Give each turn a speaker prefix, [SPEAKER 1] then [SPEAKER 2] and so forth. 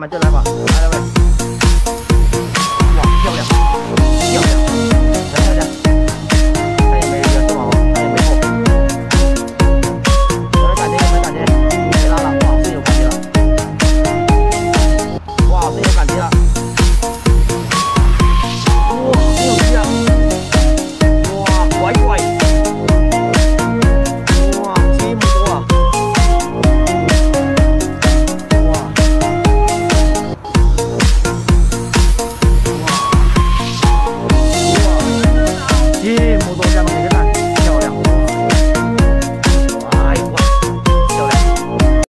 [SPEAKER 1] 那就来吧，来来来。